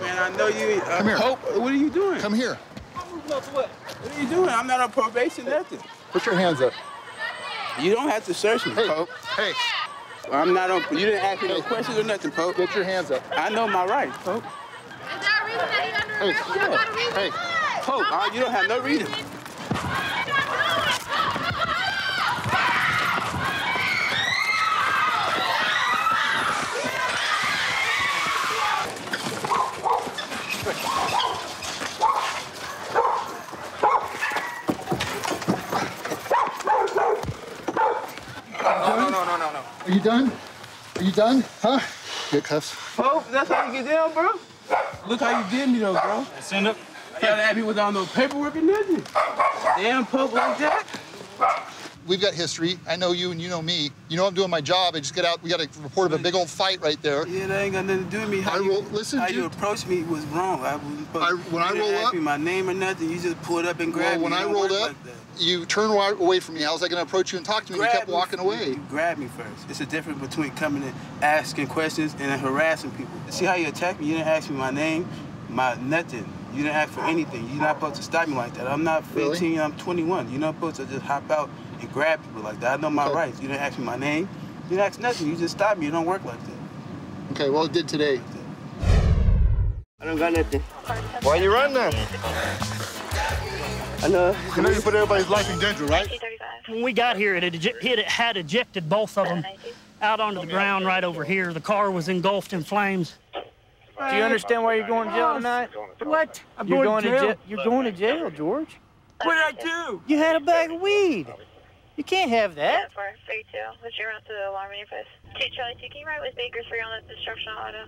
Man, I know you. Uh, Come here. Pope, what are you doing? Come here. What are you doing? I'm not on probation, nothing. Put your hands up. You don't have to search me, Hey, Pope. hey, I'm not on. You didn't ask me no questions or nothing, Pope. get your hands up. I know my rights, Pope. Is there a reason that he's under Hey, arrest? You yeah. got a reason? Hey, Pope, uh, you don't have no reason. No, no, no, no, no, no. are you done? Are you done? Huh? Get cuffs. Pope, that's how you get down, bro. Look how you did me, though, bro. Send up. You gotta have me without no paperwork or nothing. Damn, Pope like that. We've got history. I know you and you know me. You know I'm doing my job. I just get out. We got a report of a big old fight right there. Yeah, that ain't got nothing to do with me. How I you, will- listen, How you dude. approached me was wrong. I wasn't I- when you I didn't roll ask up- me my name or nothing. You just pulled up and grabbed Well, when me. I rolled up, like that. You turn away from me. How was I going to approach you and talk to me? You kept walking f- away. You grabbed me first. It's a difference between coming and asking questions and harassing people. See how you attacked me? You didn't ask me my name, my nothing. You didn't ask for anything. You're not supposed to stop me like that. I'm not Really? 15. I'm 21. You're not supposed to just hop out and grab people like that. I know my Okay. rights. You didn't ask me my name. You didn't ask nothing. You just stopped me. It don't work like that. Okay, well, it did today. I don't got nothing. Why you run now? I know. You know you put everybody's life in danger, right? When we got here, it had, eject- it had ejected both of them out onto the ground right over here. The car was engulfed in flames. Do you understand why you're going to jail tonight? What? I'm You're going to jail. You're going to jail, George. What did I do? You had a bag of weed. You can't have that. For 32, what's your route to the alarm manifest? Two Charlie 2, can you ride with Baker 3 on the destruction auto?